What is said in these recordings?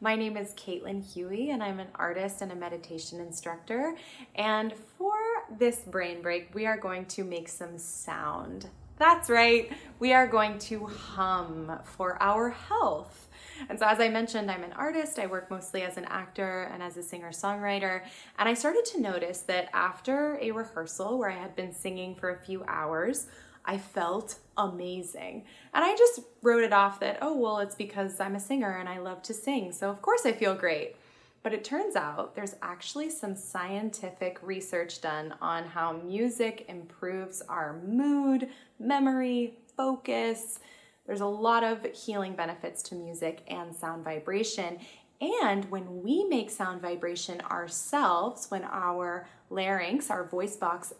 My name is Kaitlin Huwe, and I'm an artist and a meditation instructor. And for this brain break, we are going to make some sound. That's right, we are going to hum for our health. And so, as I mentioned, I'm an artist. I work mostly as an actor and as a singer songwriter. And I started to notice that after a rehearsal where I had been singing for a few hours, I felt amazing. And I just wrote it off that, oh, well, it's because I'm a singer and I love to sing. So, of course, I feel great. But it turns out there's actually some scientific research done on how music improves our mood, memory, focus. There's a lot of healing benefits to music and sound vibration. And when we make sound vibration ourselves, when our larynx, our voice box,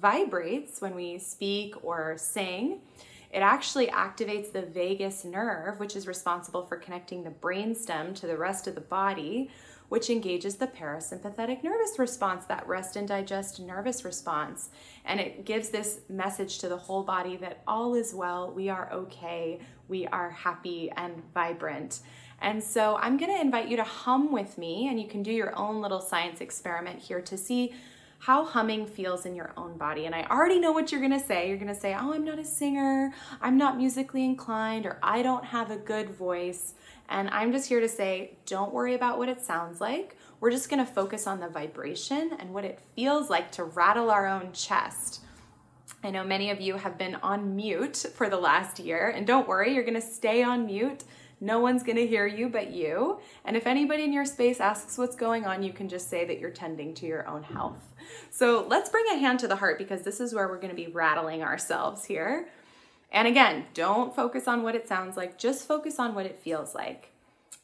vibrates when we speak or sing, it actually activates the vagus nerve, which is responsible for connecting the brainstem to the rest of the body, which engages the parasympathetic nervous response, that rest and digest nervous response. And it gives this message to the whole body that all is well, we are okay, we are happy and vibrant. And so I'm gonna invite you to hum with me, and you can do your own little science experiment here to see how humming feels in your own body. And I already know what you're gonna say. You're gonna say, oh, I'm not a singer, I'm not musically inclined, or I don't have a good voice. And I'm just here to say, don't worry about what it sounds like. We're just gonna focus on the vibration and what it feels like to rattle our own chest. I know many of you have been on mute for the last year, and don't worry, you're gonna stay on mute no one's going to hear you but you. And if anybody in your space asks what's going on, you can just say that you're tending to your own health. So let's bring a hand to the heart because this is where we're going to be rattling ourselves here. And again, don't focus on what it sounds like, just focus on what it feels like.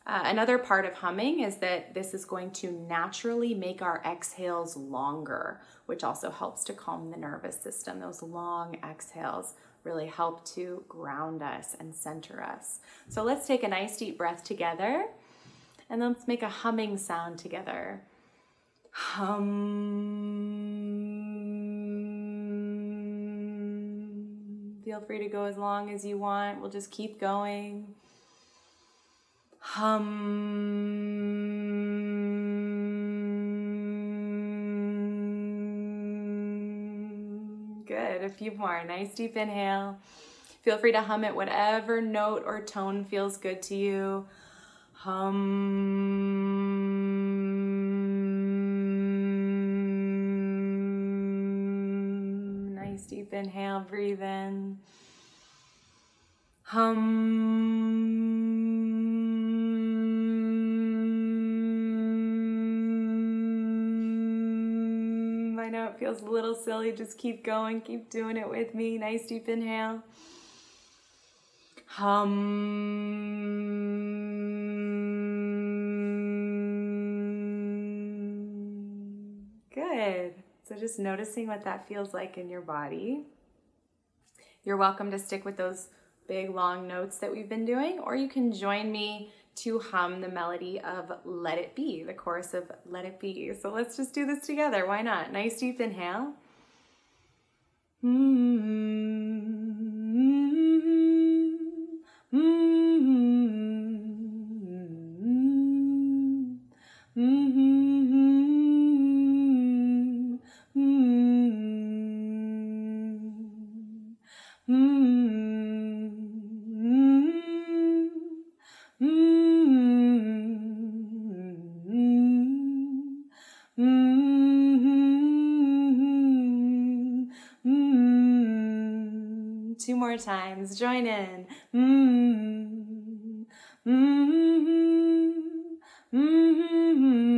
Uh, another part of humming is that this is going to naturally make our exhales longer, which also helps to calm the nervous system. Those long exhales really help to ground us and center us. So let's take a nice deep breath together and let's make a humming sound together. Hum. Feel free to go as long as you want. We'll just keep going. Hum. A few more. Nice deep inhale. Feel free to hum it whatever note or tone feels good to you. Hum. Nice deep inhale. Breathe in. Hum. Know it feels a little silly. Just keep going. Keep doing it with me. Nice deep inhale. Hum. Good. So just noticing what that feels like in your body. You're welcome to stick with those big long notes that we've been doing, or you can join me to hum the melody of Let It Be, the chorus of Let It Be. So let's just do this together. Why not? Nice deep inhale. Mm-hmm. Two more times. Join in. Mm-hmm. Mm-hmm. And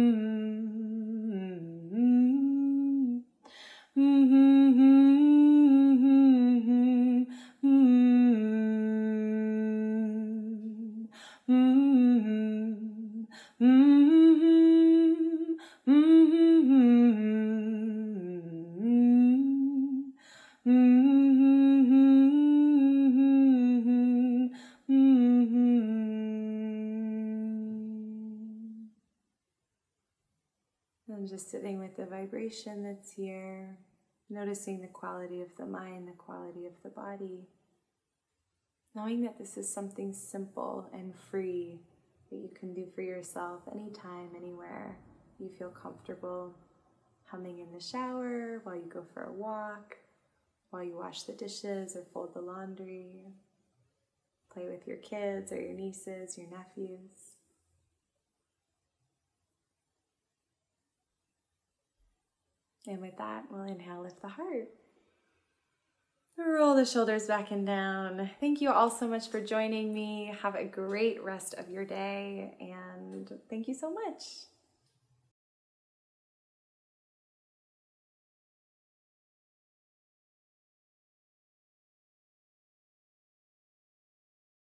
just sitting with the vibration that's here, noticing the quality of the mind, the quality of the body, knowing that this is something simple and free that you can do for yourself anytime, anywhere you feel comfortable. Humming in the shower, while you go for a walk, while you wash the dishes or fold the laundry, play with your kids or your nieces, your nephews. And with that, we'll inhale, lift the heart. Roll the shoulders back and down. Thank you all so much for joining me. Have a great rest of your day, and thank you so much.